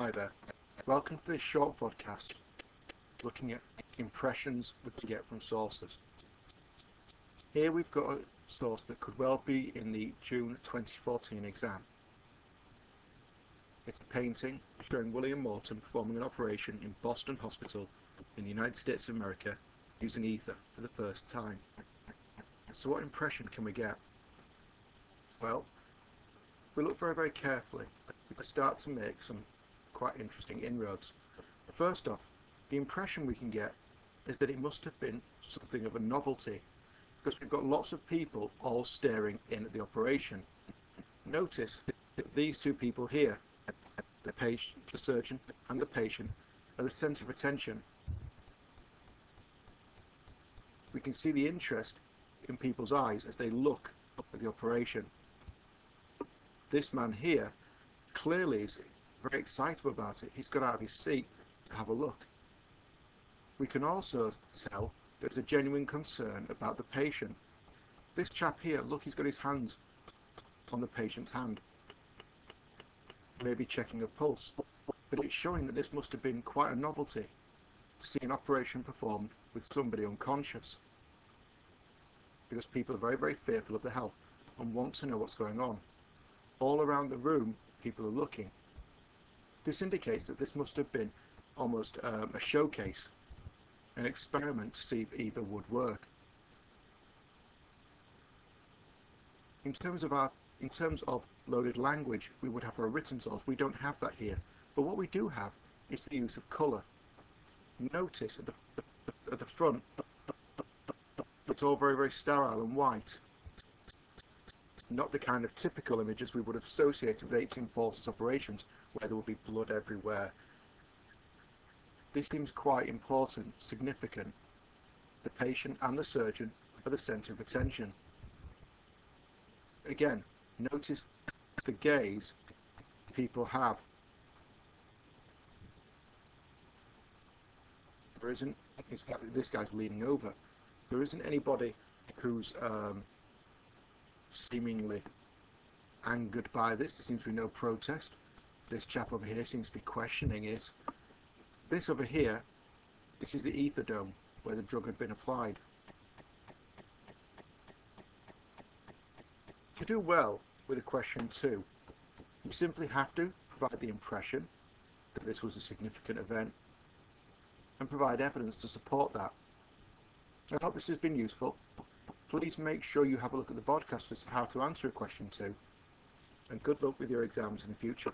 Hi there. Welcome to this short podcast looking at impressions we can get from sources. Here we've got a source that could well be in the June 2014 exam. It's a painting showing William Morton performing an operation in Boston Hospital in the United States of America using ether for the first time. So what impression can we get? Well, if we look very very carefully, we start to make some quite interesting inroads. First off, the impression we can get is that it must have been something of a novelty because we've got lots of people all staring in at the operation. Notice that these two people here, the patient, the surgeon and the patient, are the centre of attention. We can see the interest in people's eyes as they look at the operation. This man here clearly is very excited about it. He's got out of his seat to have a look. We can also tell there's a genuine concern about the patient. This chap here, look, he's got his hands on the patient's hand. Maybe checking a pulse. But it's showing that this must have been quite a novelty to see an operation performed with somebody unconscious. Because people are very, very fearful of their health and want to know what's going on. All around the room, people are looking this indicates that this must have been almost um, a showcase, an experiment to see if ether would work. In terms of our in terms of loaded language, we would have a written source. We don't have that here. But what we do have is the use of colour. Notice at the, at the front, it's all very, very sterile and white. Not the kind of typical images we would have associated with 1840s operations, where there would be blood everywhere. This seems quite important, significant. The patient and the surgeon are the centre of attention. Again, notice the gaze people have. There isn't, this guy's leaning over. There isn't anybody who's um, seemingly angered by this. There seems to be no protest this chap over here seems to be questioning it. this over here, this is the ether dome where the drug had been applied. To do well with a question two, you simply have to provide the impression that this was a significant event and provide evidence to support that. I hope this has been useful. Please make sure you have a look at the podcast as to how to answer a question too. and good luck with your exams in the future.